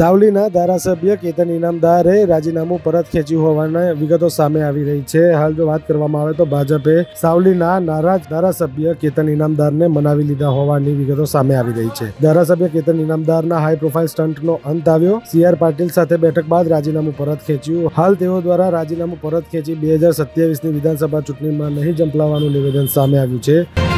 સાવલીના ધારાસભ્ય કેતન ઇનામદારે રાજીનામું પરત ખેંચ્યું હોવાના વિગતો સામે આવી રહી છે. હાલ જો વાત કરવામાં આવે તો ભાજપે સાવલીના નારાજ ધારાસભ્ય કેતન ઇનામદારને મનાવી લીધા હોવાની વિગતો સામે આવી રહી છે. ધારાસભ્ય કેતન ઇનામદારના હાઈ પ્રોફાઇલ સ્ટન્ટનો અંત આવ્યો. સીઆર પાટીલ સાથે બેઠક બાદ રાજીનામું પરત ખેંચ્યું. હાલ તેઓ દ્વારા રાજીનામું પરત ખેંચી બે હજાર સત્યાવીસની વિધાનસભા ચૂંટણીમાં નહીં જંપલાવવાનું નિવેદન સામે આવ્યું છે.